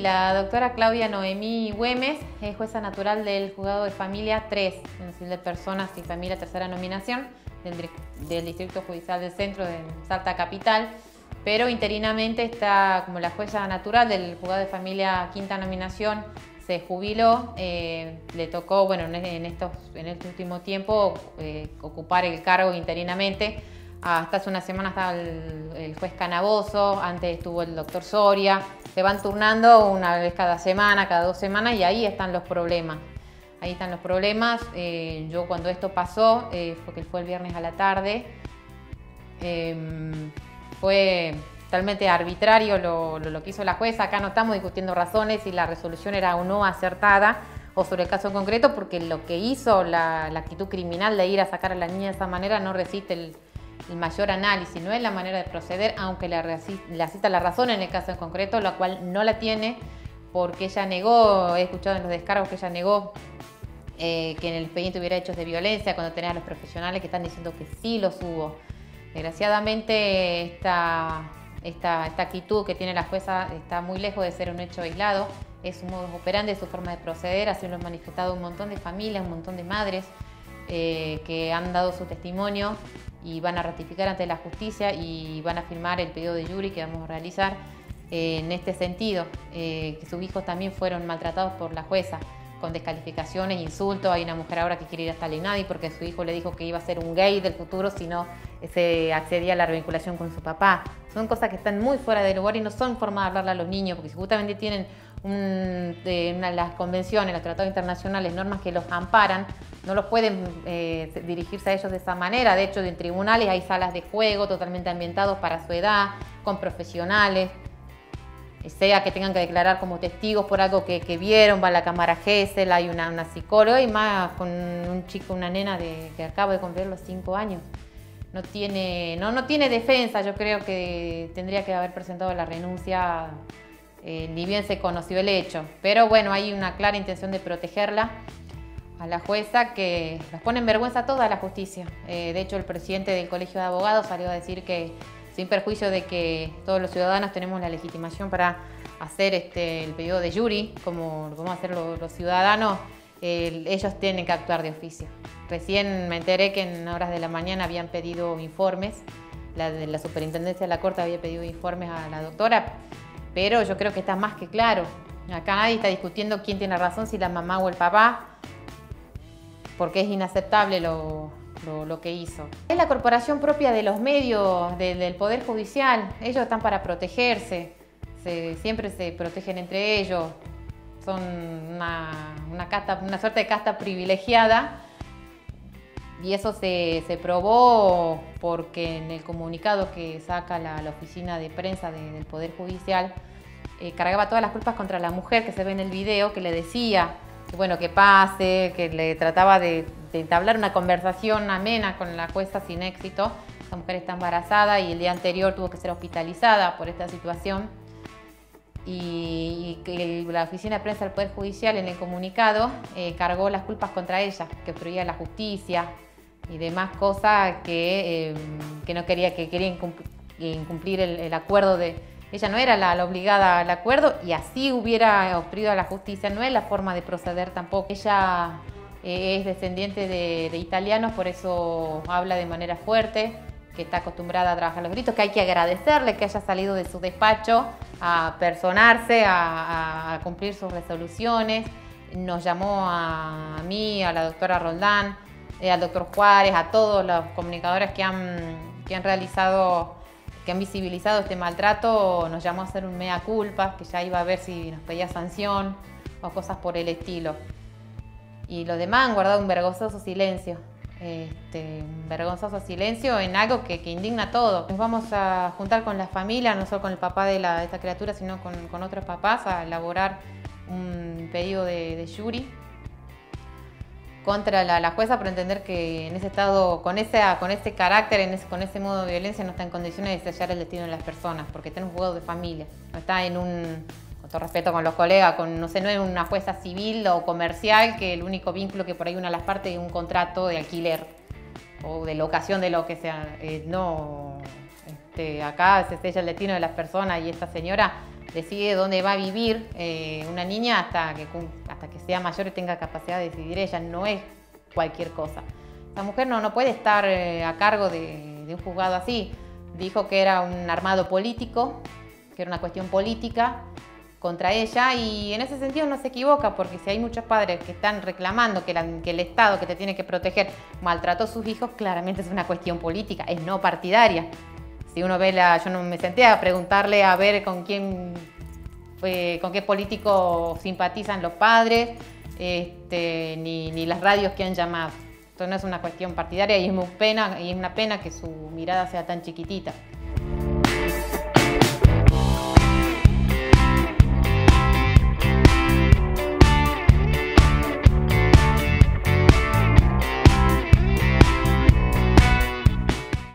La doctora Claudia Noemí Güemes es jueza natural del juzgado de familia 3, en de personas y familia tercera nominación del, Distrito Judicial del Centro de Salta Capital, pero interinamente está como la jueza natural del juzgado de familia quinta nominación, se jubiló, eh, le tocó, bueno, en, estos, en este último tiempo eh, ocupar el cargo interinamente. Hasta hace una semana estaba el, el juez Canaboso, antes estuvo el doctor Soria, se van turnando una vez cada semana, cada dos semanas y ahí están los problemas. Ahí están los problemas. Eh, yo cuando esto pasó, eh, fue que fue el viernes a la tarde, em, fue totalmente arbitrario lo, lo, que hizo la jueza. Acá no estamos discutiendo razones si la resolución era o no acertada o sobre el caso concreto, porque lo que hizo la actitud criminal de ir a sacar a la niña de esa manera no resiste el, el mayor análisis, no es la manera de proceder, aunque le cita la razón en el caso en concreto, la cual no la tiene porque ella negó, he escuchado en los descargos que ella negó eh, que en el expediente hubiera hechos de violencia cuando tenía a los profesionales que están diciendo que sí los hubo. Desgraciadamente esta, esta, actitud que tiene la jueza está muy lejos de ser un hecho aislado, es un modo operandi, es su forma de proceder, así lo han manifestado un montón de familias, un montón de madres eh, que han dado su testimonio y van a ratificar ante la justicia y van a firmar el pedido de jury que vamos a realizar eh, en este sentido, eh, que sus hijos también fueron maltratados por la jueza con descalificaciones, insultos. Hay una mujer ahora que quiere ir hasta el INADI porque su hijo le dijo que iba a ser un gay del futuro si no se accedía a la revinculación con su papá. Son cosas que están muy fuera de lugar y no son formas de hablarle a los niños, porque si justamente tienen una de las convenciones, los tratados internacionales, normas que los amparan, no los pueden eh, dirigirse a ellos de esa manera. De hecho, en tribunales hay salas de juego totalmente ambientados para su edad, con profesionales sea que tengan que declarar como testigos por algo que, vieron, va la cámara GESEL, hay una, psicóloga y más con un chico, una nena de, que acaba de cumplir los cinco años. No tiene, no, no tiene defensa, yo creo que tendría que haber presentado la renuncia eh, ni bien se conoció el hecho. Pero bueno, hay una clara intención de protegerla a la jueza que nos pone en vergüenza toda la justicia. Eh, de hecho, el presidente del Colegio de Abogados salió a decir que sin perjuicio de que todos los ciudadanos tenemos la legitimación para hacer este, el pedido de jury, como a hacer los, ciudadanos, ellos tienen que actuar de oficio. Recién me enteré que en horas de la mañana habían pedido informes, la, la superintendencia de la Corte había pedido informes a la doctora, pero yo creo que está más que claro. Acá nadie está discutiendo quién tiene razón, si la mamá o el papá, porque es inaceptable lo, lo, que hizo. Es la corporación propia de los medios, del Poder Judicial. Ellos están para protegerse, siempre se protegen entre ellos. Son una, una, suerte de casta privilegiada. Y eso se, probó porque en el comunicado que saca la, oficina de prensa del Poder Judicial eh, cargaba todas las culpas contra la mujer que se ve en el video, que le decía que bueno, que pase, que le trataba de de entablar una conversación amena con la jueza sin éxito. Esa mujer está embarazada y el día anterior tuvo que ser hospitalizada por esta situación. Y, la oficina de prensa del Poder Judicial en el comunicado eh, cargó las culpas contra ella, que obstruía la justicia y demás cosas que, eh, que no quería, que quería incumplir el, acuerdo de, ella no era la, obligada al acuerdo y así hubiera obstruido a la justicia, no es la forma de proceder tampoco. Ella eh, es descendiente de, italianos, por eso habla de manera fuerte, que está acostumbrada a trabajar los gritos, que hay que agradecerle que haya salido de su despacho a personarse, a, cumplir sus resoluciones. Nos llamó a, mí, a la doctora Roldán, eh, al doctor Juárez, a todos los comunicadores que han, que han realizado, que han visibilizado este maltrato, nos llamó a hacer un mea culpa, que ya iba a ver si nos pedía sanción o cosas por el estilo y los demás han guardado un vergonzoso silencio. Este, un vergonzoso silencio en algo que, indigna a todos. Nos vamos a juntar con la familia, no solo con el papá de, la, esta criatura, sino con, otros papás, a elaborar un pedido de, de jury contra la, jueza por entender que en ese estado, con ese, con ese carácter, en ese, con ese modo de violencia, no está en condiciones de sellar el destino de las personas, porque está en un juego de familia, no está en un con todo respeto con los colegas, con, no sé, no es una jueza civil o comercial que el único vínculo que por ahí una de las partes es un contrato de alquiler o de locación de lo que sea. Eh, no, este, acá se sella el destino de las personas y esta señora decide dónde va a vivir eh, una niña hasta que, hasta que sea mayor y tenga capacidad de decidir ella, no es cualquier cosa. La mujer no, no puede estar eh, a cargo de, de un juzgado así. Dijo que era un armado político, que era una cuestión política contra ella y en ese sentido no se equivoca porque si hay muchos padres que están reclamando que, el Estado que te tiene que proteger maltrató a sus hijos, claramente es una cuestión política, es no partidaria. Si uno ve la, yo no me senté a preguntarle a ver con quién, con qué político simpatizan los padres, este, ni, las radios que han llamado. Esto no es una cuestión partidaria y es una pena que su mirada sea tan chiquitita.